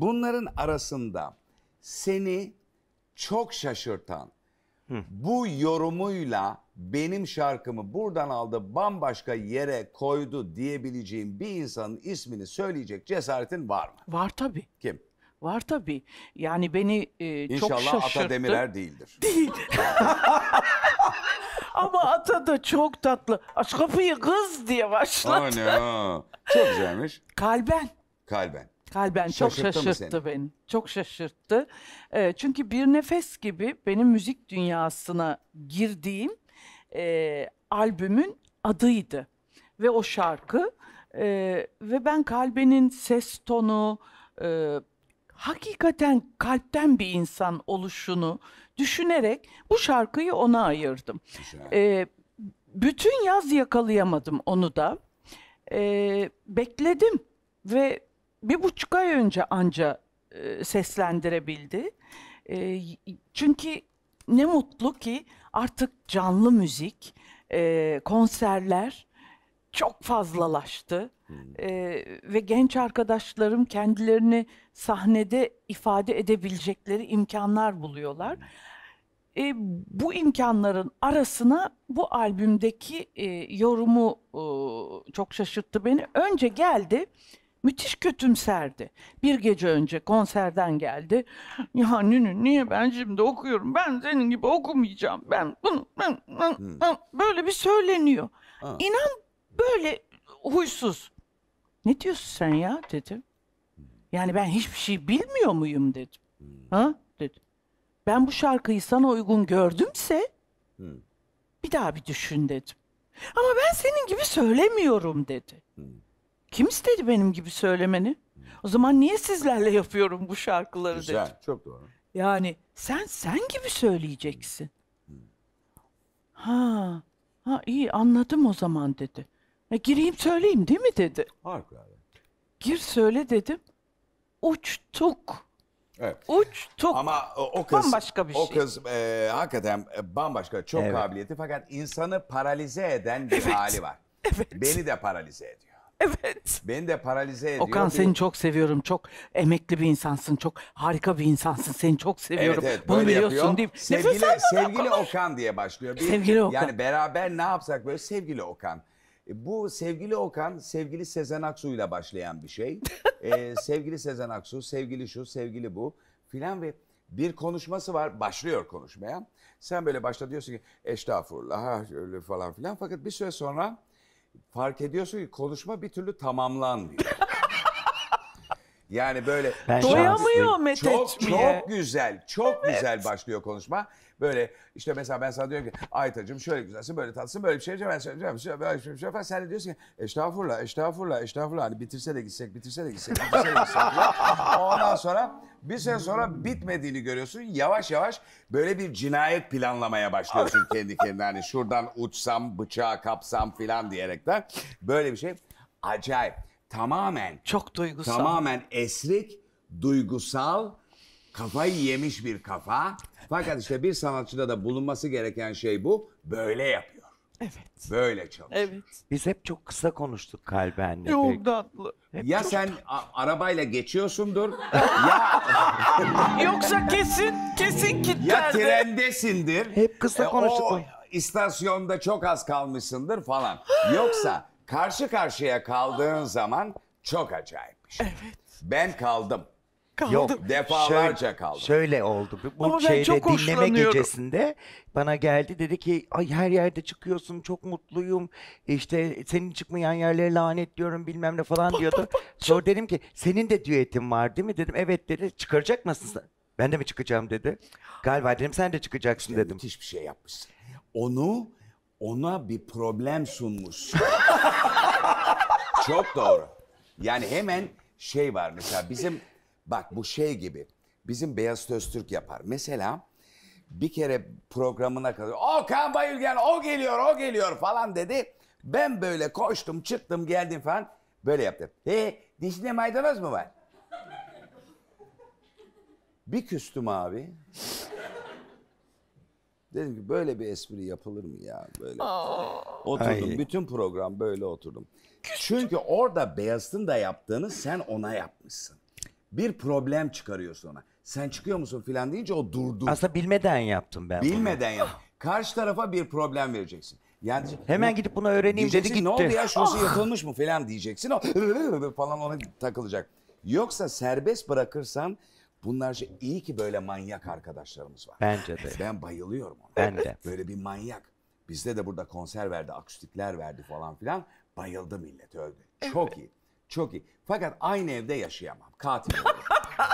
Bunların arasında seni çok şaşırtan bu yorumuyla benim şarkımı buradan aldı bambaşka yere koydu diyebileceğim bir insanın ismini söyleyecek cesaretin var mı? Var tabii. Kim? Var tabii. Yani beni e, çok İnşallah şaşırttı. Ata Demirer değildir. Ama ata da çok tatlı. Aç kapıyı kız diye başladı. Ana. Çok güzelmiş. Kalben. Kalben. Kalben çok Şaşırttı beni. Çok şaşırttı. Ee, çünkü bir nefes gibi benim müzik dünyasına girdiğim e, albümün adıydı. Ve o şarkı e, ve ben Kalben'in ses tonu e, hakikaten kalpten bir insan oluşunu düşünerek bu şarkıyı ona ayırdım. Ee, bütün yaz yakalayamadım onu da. Ee, bekledim ve bir buçuk ay önce anca e, seslendirebildi. Y- çünkü ne mutlu ki artık canlı müzik, e, konserler çok fazlalaştı. Ee, ve genç arkadaşlarım kendilerini sahnede ifade edebilecekleri imkanlar buluyorlar. E, bu imkanların arasına bu albümdeki e, yorumu e, çok şaşırttı beni. Önce geldi, müthiş kötümserdi. Bir gece önce konserden geldi. Ya Nünü niye ben şimdi okuyorum? Ben senin gibi okumayacağım. Ben bunu ben, ben- ben-" böyle bir söyleniyor. Ha. İnan böyle huysuz. Ne diyorsun sen ya dedim. Yani ben hiçbir şey bilmiyor muyum dedim. Ha dedi. Ben bu şarkıyı sana uygun gördümse bir daha bir düşün dedim. Ama ben senin gibi söylemiyorum dedi. Kim istedi benim gibi söylemeni? O zaman niye sizlerle yapıyorum bu şarkıları dedim. Güzel. Çok doğru. Yani sen sen gibi söyleyeceksin. Ha, ha iyi anladım o zaman dedi. E, gireyim söyleyeyim değil mi dedi. Harikulade. Gir söyle dedim. Uçtuk. Evet. Uçtuk. Ama o, o kız Bambaşka bir o şey. kız e, hakikaten bambaşka çok Evet. kabiliyeti fakat insanı paralize eden bir Evet. hali var. Evet. Beni de paralize ediyor. Evet. Beni de paralize ediyor. Okan seni çok seviyorum. Çok emekli bir insansın. Çok harika bir insansın. Seni çok seviyorum. Evet evet Bunu böyle biliyorsun yapıyor. değil mi? Sevgili, Nefes almadan sevgili konuş. Okan diye başlıyor. Bir- Sevgili Okan. Yani beraber ne yapsak böyle sevgili Okan. E, Bu sevgili Okan, sevgili Sezen Aksu'yla başlayan bir şey. E, sevgili Sezen Aksu, sevgili şu, sevgili bu filan ve bir konuşması var. Başlıyor konuşmaya. Sen böyle başla diyorsun ki estağfurullah ha, falan filan. Fakat bir süre sonra fark ediyorsun ki konuşma bir türlü tamamlanmıyor. Yani böyle Ben Doyamıyor şanslıyım. met çok çok güzel, çok güzel başlıyor konuşma. Böyle işte mesela ben sana diyorum ki Aytacığım şöyle güzelsin, böyle tatlısın, böyle bir şey ben söyleyeceğim, şöyle böyle bir şey, şey falan. Sen de diyorsun ki estağfurullah, estağfurullah, estağfurullah. Hani bitirse de gitsek, bitirse de gitsek, bitirse de gitsek. Ondan sonra bir süre sonra bitmediğini görüyorsun. Yavaş yavaş böyle bir cinayet planlamaya başlıyorsun kendi kendine. Hani şuradan uçsam, bıçağı kapsam filan diyerekten. Böyle bir şey. Acayip. Tamamen Çok duygusal. Tamamen esrik, duygusal, kafayı yemiş bir kafa. Fakat işte bir sanatçıda da bulunması gereken şey bu. Böyle yapıyor. Evet. Böyle çalışıyor. Evet. Biz hep çok kısa konuştuk kalbenle. Çok tatlı. Ya sen a- arabayla geçiyorsundur ya Yoksa kesin kesin ya kilitlerdi. trendesindir. Hep kısa konuştuk. O istasyonda çok az kalmışsındır falan. Yoksa karşı karşıya kaldığın zaman çok acayip bir şey. Evet. Ben kaldım. Kaldım. Yok Defalarca şöyle, kaldım. Şöyle oldu. Bu Ama ben şeyde çok dinleme gecesinde bana geldi dedi ki ay her yerde çıkıyorsun çok mutluyum. İşte senin çıkmayan yerlere lanetliyorum bilmem ne falan diyordu. Sonra dedim ki senin de düetin var değil mi dedim. Evet dedi. Çıkaracak mısın? sen?" Ben de mi çıkacağım dedi. Galiba dedim sen de çıkacaksın dedim. Müthiş bir şey yapmışsın. Onu ona bir problem sunmuşsun. Çok doğru. Yani hemen şey var mesela bizim bak bu şey gibi. Bizim Beyaz Öztürk yapar. Mesela bir kere programına kalıyor. Okan Bayülgen o geliyor o geliyor falan dedi. Ben böyle koştum çıktım geldim falan. Böyle yaptım. He dişinde maydanoz mu var? Bir küstüm abi. Dedim ki böyle bir espri yapılır mı ya böyle. Oturdum Ay. bütün program böyle oturdum. Çünkü orada Beyazıt'ın da yaptığını sen ona yapmışsın. Bir problem çıkarıyorsun ona. Sen çıkıyor musun filan deyince o durdu. Aslında bilmeden yaptım ben bunu. Bilmeden yap. Karşı tarafa bir problem vereceksin. Yani Hemen gidip bunu öğreneyim dedi Diyeceksin gitti. ne oldu ya şurası yırtılmış mı falan diyeceksin. O falan ona takılacak. Yoksa serbest bırakırsan bunlar şey, iyi ki böyle manyak arkadaşlarımız var. Bence de. Ben bayılıyorum ona. Ben de. Böyle bir manyak. Bizde de burada konser verdi, akustikler verdi falan filan. Bayıldı millet öldü. Çok iyi. Çok iyi. Fakat aynı evde yaşayamam. Katil olurum.